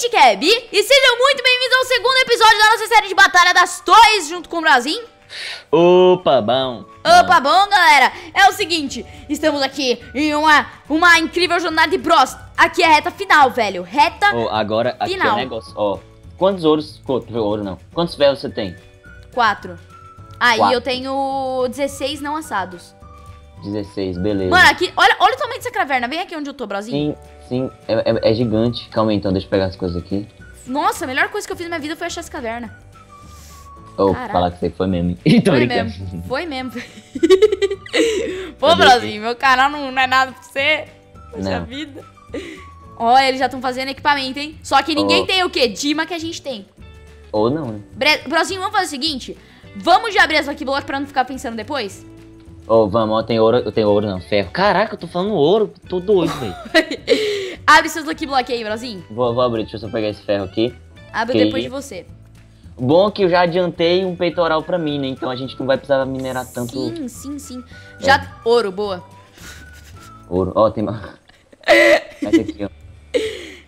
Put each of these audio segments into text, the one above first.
gente que é Bi e sejam muito bem-vindos ao segundo episódio da nossa série de Batalha das Torres junto com o Brasil. Opa, bom. Opa, bom, galera? É o seguinte, estamos aqui em uma, uma incrível jornada de bros. Aqui é a reta final, velho. Reta Ó, agora aqui é Final. negócio. Ó, quantos ouros. Ouro não. Quantos véus você tem? 4. Aí Quatro. eu tenho 16 não assados. 16, beleza. Mano, aqui, olha, olha o tamanho dessa caverna. Vem aqui onde eu tô, Brasil. Sim, sim, é, é- é gigante. Calma aí, então, deixa eu pegar as coisas aqui. Nossa, a melhor coisa que eu fiz na minha vida foi achar essa caverna. Ou Caraca. falar que você foi mesmo. hein? Tô Foi mesmo. Foi mesmo. Pô, Brasil, meu canal não, não é nada pra você. Poxa vida. Olha, eles já estão fazendo equipamento, hein? Só que ninguém Ó. tem o quê? Dima que a gente tem. Ou não, né? Bre Brozinho, vamos fazer o seguinte. Vamos já abrir essa Lucky Block pra não ficar pensando depois? Ô, vamos, ó, tem ouro. Eu tenho ouro não, ferro. Caraca, eu tô falando ouro. Tô doido, velho. Abre seus Lucky Block aí, Brozinho. vou, vou abrir, deixa eu só pegar esse ferro aqui. Abre Ok. depois de você. Bom é que eu já adiantei um peitoral pra mim, né? Então a gente não vai precisar minerar tanto Sim, sim, sim. Já... Ouro, boa. ouro. Ó, tem uma. Essa aqui, ó.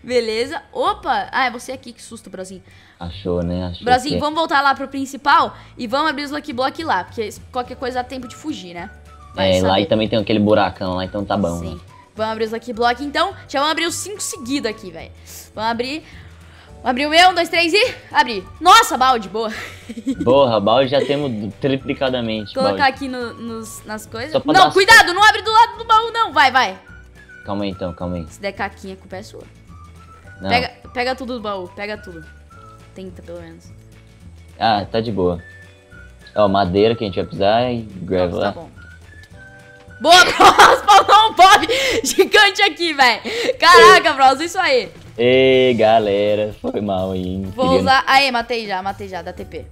Beleza. Opa! Ah, é você aqui, que susto, Brozinho. Achou, né? Achou. Brasil, que- vamos voltar lá pro principal e vamos abrir os Lucky Block lá, porque qualquer coisa dá tempo de fugir, né? Vai É, lá saber. e também tem aquele buracão lá, então tá bom. Sim. né? Vamos abrir os Lucky Block então. Já vamos abrir os cinco seguidos aqui, velho. Vamos abrir. Vamos abrir o meu, um, dois, três e. Abrir. Nossa, balde, boa. Porra, balde já temos triplicadamente. Colocar balde. aqui no- nos, nas coisas. Não, cuidado, não abre do lado do baú, não. Vai, vai. Calma aí então, calma aí. Se der caquinha, a culpa é sua. Não. Pega, pega tudo do baú, pega tudo. Tenta, pelo menos. Ah, tá de boa. Ó, madeira que a gente vai precisar e gravel Tá lá. bom. Boa, Bros! Faltou um pop gigante aqui, velho. Caraca, Bros, isso aí. Ei, galera, foi mal aí. Vou queria- usar. Aí, matei já, matei já, dá TP.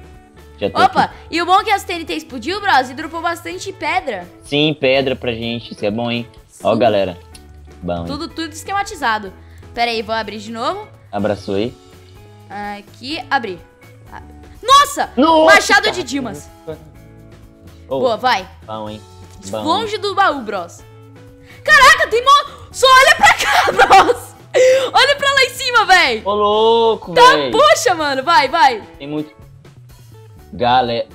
Já Opa, aqui. e o bom é que as TNT explodiu, Bros, e dropou bastante pedra. Sim, pedra pra gente, isso é bom, hein? Ó, Sim. galera. Bom, hein? Tudo, tudo esquematizado. Pera aí, vou abrir de novo. Abraçou aí. Aqui, abrir. Ah, Nossa! Nossa, Machado de Dimas. Boa, vai. Bom, hein? Longe do baú, Bros. Caraca, tem mo... Só olha pra cá, Bros. Olha pra lá em cima, véi. Ô, louco, Tá, velho. puxa, mano. Vai, vai. Tem muito... Galera...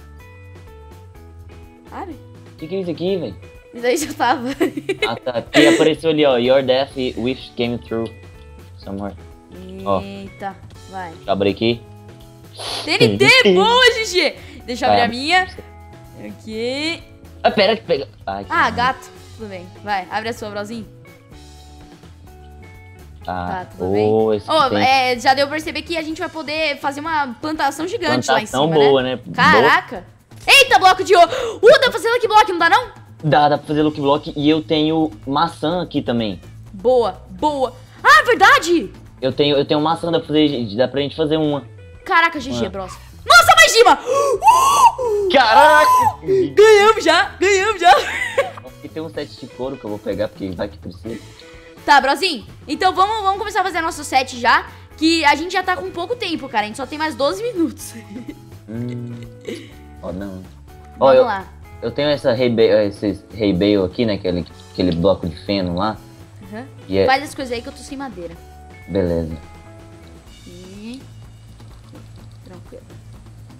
Abre. O que que é isso aqui, velho? Isso aí já tava. Ah, tá. Aqui apareceu ali, ó. Your death wish came through. Somewhere. Ó. Eita, vai. Deixa eu abrir aqui. TNT, boa, Gigi. Deixa eu abrir Tá. a minha. Aqui. Ah, pera que pega. Ai, Ah, caralho. gato. Tudo bem. Vai, abre a sua, Brozinho. Ah, Tá, tudo ô, bem. tem é, já deu pra perceber que a gente vai poder fazer uma plantação gigante lá em plantação cima, boa, né? né? Caraca. Eita, bloco de ouro. Uh, dá pra fazer lucky block, não dá não? Boa. Dá, dá pra fazer look block e eu tenho maçã aqui também. Boa, boa. Ah, verdade. Eu tenho, eu tenho maçã, dá pra, fazer, dá pra gente fazer uma. Caraca, GG, Ah. bros. Nossa, mais Dima. Uh, Caraca! ganhamos já, ganhamos já. Aqui tem um set de couro que eu vou pegar, porque vai que precisa. Tá, brozinho. Então vamos, vamos começar a fazer nosso set já. Que a gente já tá com pouco tempo, cara. A gente só tem mais 12 minutos. Hum. Ó, não. Ó, Vamos eu, lá. eu tenho essa bale, esse aqui, né? Aquele, aquele bloco de feno lá. Uhum. E é... Faz as coisas aí que eu tô sem madeira. Beleza.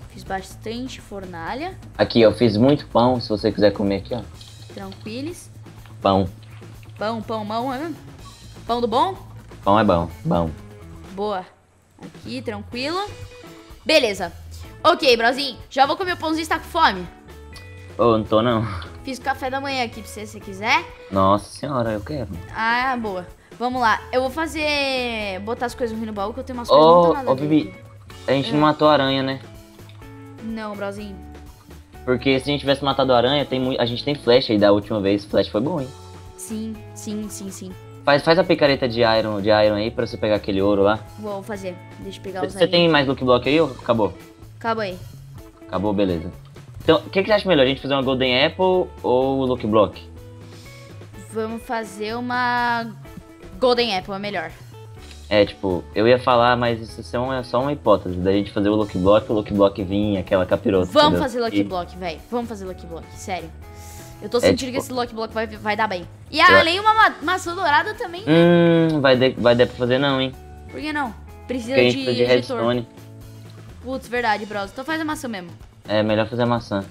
Fiz bastante fornalha. Aqui, eu fiz muito pão, se você quiser comer aqui, ó. Tranquilos. Pão. Pão, pão, mão, é mesmo? Pão do bom? Pão é bom, bom. Boa. Aqui, tranquilo. Beleza. Ok, brozinho. Já vou comer o pãozinho, está com fome? Ô, não tô não. Fiz café da manhã aqui pra você, se quiser. Nossa senhora, eu quero. Ah, boa. Vamos lá. Eu vou fazer... Botar as coisas no baú, que eu tenho umas coisas Ô, muito nada ô, ver Bibi. A gente não É. matou a aranha, né? Não, brozinho. Porque se a gente tivesse matado a aranha, tem a gente tem flash aí da última vez. Flash foi bom, hein? Sim, sim, sim, sim. Faz, faz a picareta de iron, de iron aí pra você pegar aquele ouro lá. Vou fazer. Deixa eu pegar os Você tem mais look block aí ou acabou? Acaba aí. Acabou, beleza. Então, o que, que você acha melhor? A gente fazer uma Golden Apple ou look block? Vamos fazer uma... Golden Apple, é melhor. É, tipo, eu ia falar, mas isso é só uma, só uma hipótese. Da gente fazer o look block, o look block vir aquela capirota. Vamos entendeu? fazer Lucky E- Block, velho. Vamos fazer Lucky Block, sério. Eu tô É, sentindo que tipo- esse Lucky Block vai, vai dar bem. E Eu- além uma ma maçã dourada também. Hum, vai, de, vai dar pra fazer não, hein? Por que não? Precisa de precisa de redstone. Putz, verdade, bros. Então faz a maçã mesmo. É melhor fazer a maçã.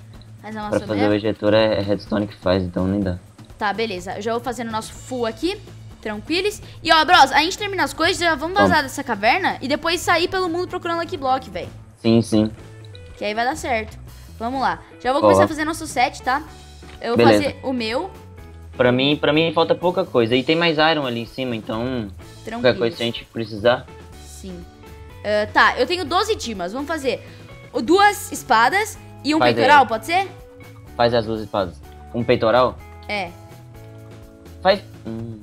Faz a maçã Pra fazer mesmo. o ejetor é, é redstone que faz, então nem dá. Tá, beleza. Já vou fazendo o nosso full aqui. Tranquilos. E ó, bros, a gente termina as coisas, já vamos vazar dessa caverna e depois sair pelo mundo procurando Lucky Block, velho. Sim, sim. Que aí vai dar certo. Vamos lá. Já vou começar Ó. a fazer nosso set, tá? Eu vou Beleza. fazer o meu. Pra mim, pra mim falta pouca coisa. E tem mais iron ali em cima, então qualquer Tranquilo. coisa que a gente precisar. Sim. Ah, tá, eu tenho 12 dimas. Vamos fazer duas espadas e um Faz aí. peitoral, pode ser? Faz as duas espadas. Um peitoral? É. Faz. Hum,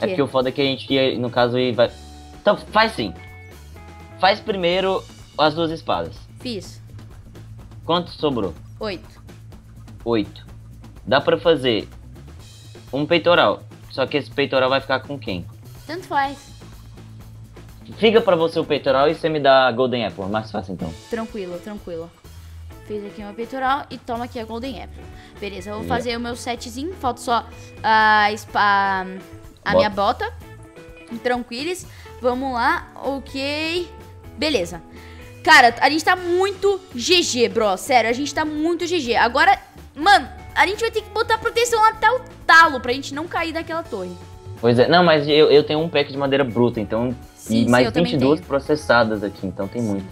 é porque o foda é que a gente no caso, vai. Então, faz sim. Faz primeiro as duas espadas. Fiz. Quanto sobrou? Oito. Oito. Dá pra fazer um peitoral. Só que esse peitoral vai ficar com quem? Tanto faz. Fica pra você o peitoral e você me dá a Golden Apple. Mais fácil então. Tranquilo, tranquilo. Fiz aqui uma peitoral e toma aqui a Golden Apple. Beleza, eu vou fazer o meu setzinho. Falta só a, spa, a Bota. minha bota. Tranquilos. Vamos lá. Ok. Beleza. Cara, a gente tá muito GG, bro. Sério, a gente tá muito GG. Agora, mano, a gente vai ter que botar proteção até o talo pra gente não cair daquela torre. Pois é. Não, mas eu, eu tenho um pack de madeira bruta, então. Sim, e sim, mais também 22 tenho. processadas aqui, então tem muito.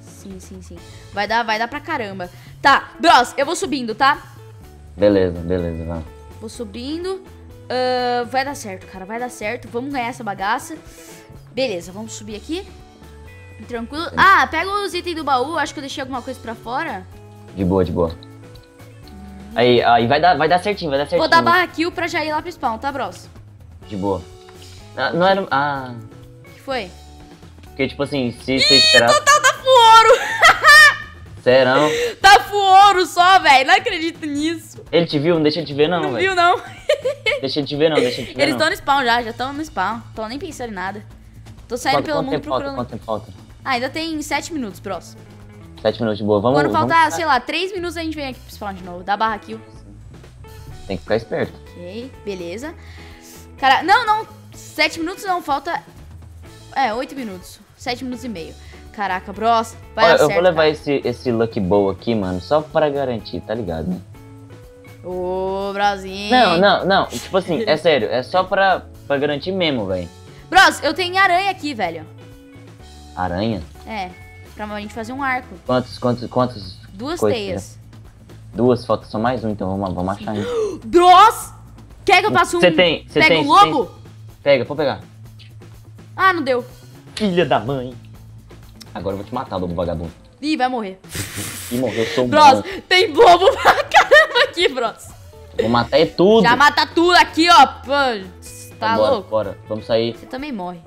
Sim, sim, sim. Vai dar, vai dar pra caramba. Tá, bros, eu vou subindo, tá? Beleza, beleza, vai. Vou subindo. Ah, vai dar certo, cara. Vai dar certo. Vamos ganhar essa bagaça. Beleza, vamos subir aqui. Tranquilo. Ah, pega os itens do baú. Acho que eu deixei alguma coisa pra fora. De boa, de boa. Aí, aí vai dar, vai dar certinho, vai dar certinho. Vou dar barra kill pra já ir lá pro spawn, tá, bros? De boa. Ah, não era. Ah. O que foi? Porque, tipo assim, se você esperar. Total tá fuoro! Serão. Tá fuoro só, velho. Não acredito nisso. Ele te viu? Não deixa ele te ver, não, Não velho. viu, não. Deixa ele te ver, não, deixa ele te ver. Eles não. estão no spawn já. Já estão no spawn. Tô nem pensando em nada. Tô saindo Quanto, pelo quanto mundo tempo falta? procurando. Quanto tempo falta? Ah, ainda tem 7 minutos, bros. Sete minutos de boa. Vamos. Quando vamos- faltar, sei lá, 3 minutos a gente vem aqui pro spawn de novo. Dá barra kill. Tem que ficar esperto. Ok, beleza. Cara, não, não. Sete minutos não, falta. É, oito minutos. Sete minutos e meio. Caraca, bros. Vai Olha, eu vou levar cara. esse, esse Lucky Bowl aqui, mano, só pra garantir, tá ligado, né? Ô, brozinho. Não, não, não. Tipo assim, é sério, é só pra, pra garantir mesmo, velho. Bros, eu tenho aranha aqui, velho. Aranha? É, pra gente fazer um arco. Quantos, quantos, quantos? Duas Coisa, teias. Duas, falta só mais um, então vamos, vamos achar ainda. Bros! Quer que eu faça um. Você tem, você Pega tem, um você tem. lobo? Pega, pode pegar. Ah, não deu. Filha da mãe. Agora eu vou te matar, lobo vagabundo. Ih, vai morrer. Ih, morreu, eu sou um Bros, tem lobo pra caramba aqui, bros. Vou matar é tudo. Já mata tudo aqui, ó. Pô, tá louco? Bora, vamos sair. Você também morre.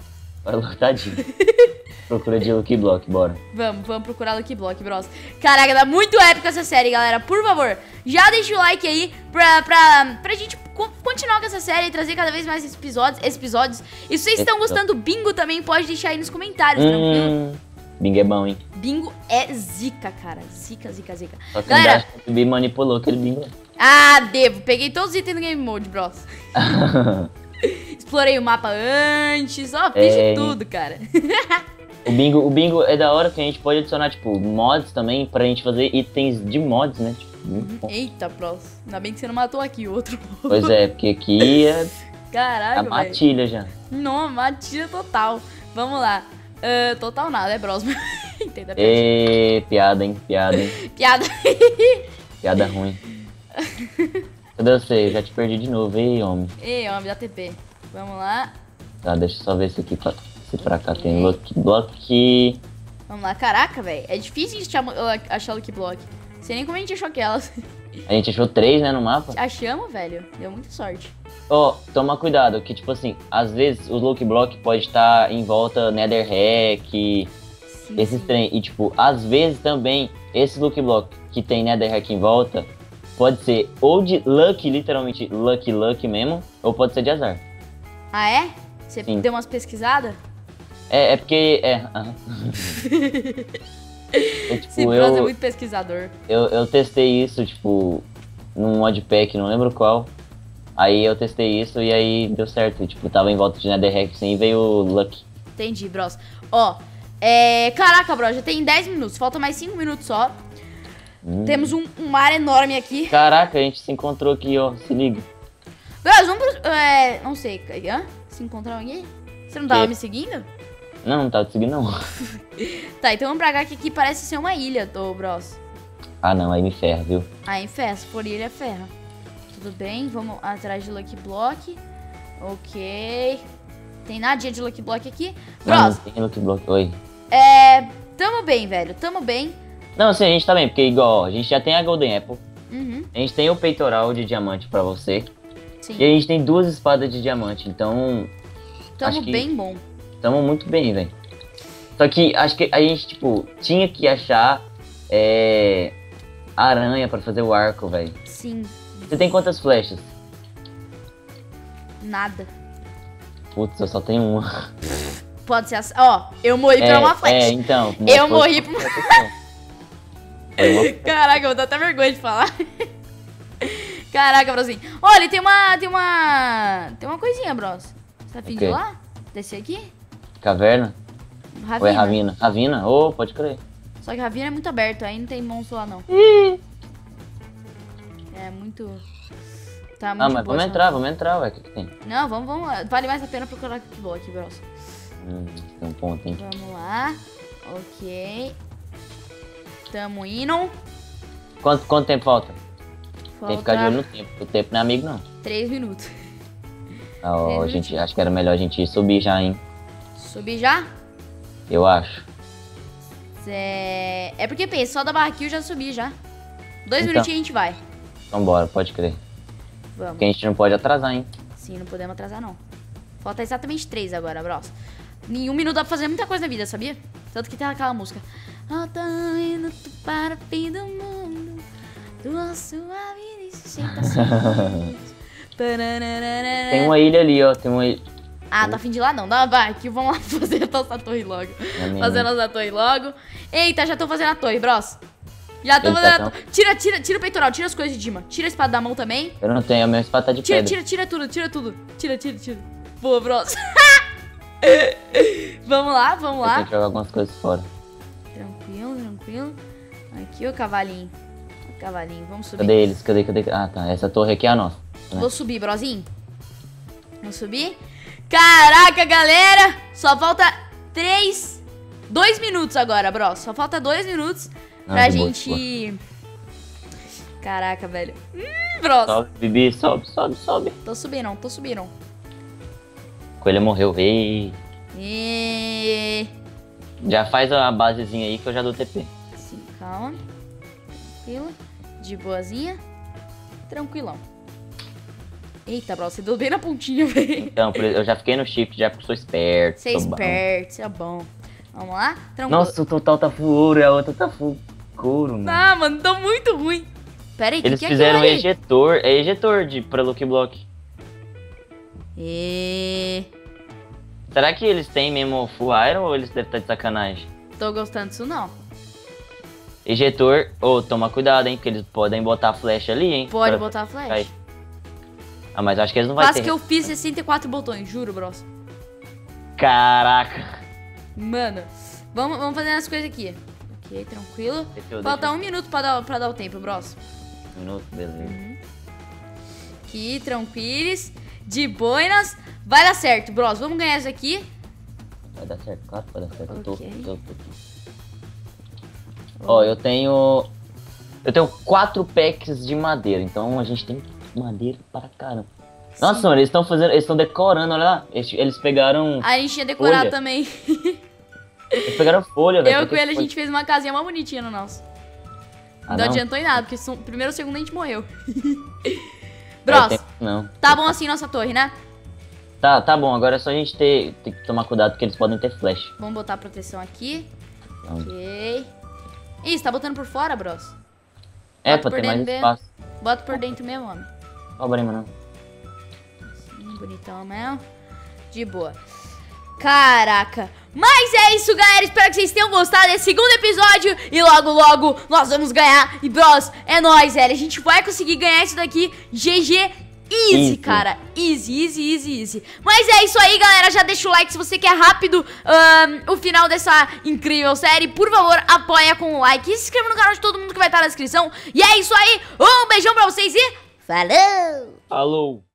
Vai lá, tadinho. Procura de Lucky Block, bora. Vamos, vamos procurar Lucky Block, bros. Caraca, dá muito épico essa série, galera. Por favor, já deixa o like aí pra, pra, pra gente co- continuar com essa série e trazer cada vez mais episódios. episódios. E se vocês estão Episódio. gostando do bingo também, pode deixar aí nos comentários, tranquilo? Hum, Bing é bom, hein? Bingo é zica, cara. Zica, zica, zica. Só que Galera- o Bi manipulou aquele bingo. Ah, devo. Peguei todos os itens do Game Mode, bros. Explorei o mapa antes. Ó, fiz É. de tudo, cara. o, bingo, o bingo é da hora que a gente pode adicionar, tipo, mods também pra gente fazer itens de mods, né? Tipo. Eita, bros. Ainda bem que você não matou aqui o outro. Pois é, porque aqui é a Caralho, velho. matilha já. Não, matilha total. Vamos lá. Ah, total nada, é bros. Entenda, piada. Ê, piada, hein? Piada, hein? Piada. Piada ruim. Cadê você? Eu já te perdi de novo, ei, homem. Ei, homem da TP. Vamos lá. Tá, deixa eu só ver se aqui pra, se pra cá tem Lucky Block. Vamos lá. Caraca, velho. É difícil achar, achar Lucky Block. Sei nem como a gente achou aquelas. A gente achou três, né, no mapa. Achamos, velho. Deu muita sorte. Ó, toma cuidado, que tipo assim, às vezes o Lucky Block pode estar em volta Netherrack, Sim, esses trem. E tipo, às vezes também, esse Lucky Block que tem Netherrack em volta, pode ser ou de Lucky, literalmente Lucky Lucky mesmo, ou pode ser de azar. Ah, é? Você Sim. deu umas pesquisadas? É, é porque. É. aham. É, tipo, é eu, muito pesquisador. eu, eu testei isso, tipo, num modpack, não lembro qual. Aí eu testei isso e aí deu certo. Tipo, tava em volta de Netherrack assim e veio o Lucky. Entendi, bros. Ó, é... Caraca, bro, já tem 10 minutos. Falta mais 5 minutos só. Hum. Temos um, um mar enorme aqui. Caraca, a gente se encontrou aqui, ó. Se liga. Bros, vamos pro... É... Não sei. Hã? Se encontraram aqui? Você não tava Que? me seguindo? Não, não tá te seguindo, não. Tá, então vamos pra cá, que aqui parece ser uma ilha, tô, bros. Ah, não, aí me ferra, viu? Aí, ferra. Se for ilha, ferra. Tudo bem, vamos atrás de Lucky Block. Ok. Tem nadinha de Lucky Block aqui. Não, não Bros, tem Lucky Block. Oi. é... Tamo bem, velho. Tamo bem. Não, assim, a gente tá bem, porque igual, a gente já tem a Golden Apple. Uhum, A gente tem o peitoral de diamante pra você. sim. E a gente tem duas espadas de diamante. Então, Tamo bem bom. Tamo muito bem, velho. Só que acho que a gente, tipo, tinha que achar é, aranha pra fazer o arco, velho. Sim. Você tem quantas flechas? Nada. Putz, eu só tenho uma. Pode ser assim. Ó, eu morri pra uma flecha. É, então. Eu morri pra uma... Caraca, eu vou dar até vergonha de falar. Caraca, brozinho. Olha, tem uma. Tem uma. Tem uma coisinha, bros. Você tá afim O de ir quê? lá? Descer aqui? Caverna? Ravina. Ou é Ravina? Ravina? Ô, pode crer. Só que Ravina é muito aberto, aí não tem monstro lá, não. É muito. Tá muito Ah, mas vamos entrar, vamos entrar, ué. O que, que tem? Não, vamos, vamos. Vale mais a pena procurar aqui aqui, bros. Hum, tem um ponto, hein? Vamos lá. Ok. Tamo indo. Quanto, quanto tempo falta? Falta Tem que ficar de olho no tempo. O tempo não é amigo, não. 3 minutos. Ah, ó, Três a gente, acho que era melhor a gente subir já, hein? Subir já? Eu acho. É, é porque pensa, só da barra aqui eu já subi já. Dois Então. minutinhos a gente vai. Então bora, pode crer. Vamos. Porque a gente não pode atrasar, hein? Sim, não podemos atrasar não. Falta exatamente três agora, bros. Em um minuto dá pra fazer muita coisa na vida, sabia? Tanto que tem aquela música. Eu tô indo para o fim do mundo. Tua e senta Tem uma ilha ali, ó. Tem uma ilha. Ah, tá afim de ir lá não. Dá, vai, aqui vamos lá fazer a nossa torre logo. Minha Fazer a mão. nossa torre logo. Eita, já tô fazendo a torre, bros. Já tô Eita, fazendo a então. torre. Tira, tira, tira o peitoral, tira as coisas de Dima. Tira a espada da mão também. Eu não tenho, a minha espada tá de Tira, pedra. tira, tira tudo, tira tudo. Tira, tira, tira. Boa, bros. vamos lá, vamos lá. que jogar algumas coisas fora. Tranquilo, tranquilo. Aqui o cavalinho. O cavalinho, vamos subir. Cadê eles? Cadê, cadê? Ah, tá. Essa torre aqui é a nossa. né? Vou subir, brozinho. Vou subir. Caraca, galera! Só falta três... Dois minutos agora, bro. Só falta dois minutos Ah, pra de boa, gente... Caraca, velho. Hum, bros. Sobe, Bibi, sobe, sobe, sobe. Tô subindo, tô subindo. Coelho morreu. Ei. E... Já faz a basezinha aí que eu já dou TP. Assim, calma. Tranquilo. De boazinha. Tranquilão. Eita, bro, você deu bem na pontinha, velho. Então, eu já fiquei no shift já porque eu sou esperto. Você é esperto, você é bom. Vamos lá? Tranquilo. Nossa, o total tá full ouro e a outra tá full couro, mano. Ah, mano, tá muito ruim. Pera aí, que Eles que é fizeram aquilo ali? ejetor, é ejetor de, pra Lucky Block. E... Será que eles têm mesmo full iron ou eles devem estar de sacanagem? Tô gostando disso não. Ejetor, ô, toma cuidado, hein, porque eles podem botar flecha ali, hein. Pode pra- botar a flash. Aí. Ah, mas acho que eles não vão Quase ter. que eu fiz 64 botões, juro, bros. Caraca. Mano, vamos, vamos fazer as coisas aqui. Ok, tranquilo. Eu, Falta um minuto pra dar, pra dar o tempo, bros. eu- um minuto, beleza. Aqui, tranquilos. De boinas. Vai dar certo, bros. Vamos ganhar isso aqui. Vai dar certo, claro que vai dar certo. Eu tô, Ok. tô, tô. Ó, eu tenho... Eu tenho quatro packs de madeira, então a gente tem madeira para caramba. Nossa, Sim. mano, eles estão fazendo, eles estão decorando, olha lá. Eles, eles pegaram, A gente tinha decorado Folha. também. eles pegaram folha, velho. Eu com ele, a gente fez uma casinha mó bonitinha no nosso. Ah, não, não? adiantou em nada, porque são- primeiro ou segundo a gente morreu. É, Bros, tem- Não. tá bom assim nossa torre, né? Tá, tá bom, agora é só a gente ter, ter que tomar cuidado porque eles podem ter flash. Vamos botar a proteção aqui. Então, Ok. Ih, você tá botando por fora, bros? é, Bota pra ter mais dentro espaço. Bota por dentro mesmo, homem. Não. Hum, bonitão mesmo. De boa. Caraca. Mas é isso, galera. Espero que vocês tenham gostado desse segundo episódio. E logo, logo, nós vamos ganhar. E, bros, é nóis, velho. A gente vai conseguir ganhar isso daqui. GG Easy, Easy. cara. Easy, easy, easy, easy. Mas é isso aí, galera. Já deixa o like se você quer rápido ahn, o final dessa incrível série. Por favor, apoia com o like. E se inscreva no canal de todo mundo que vai estar na descrição. E é isso aí. Um beijão pra vocês e... Falou! Falou!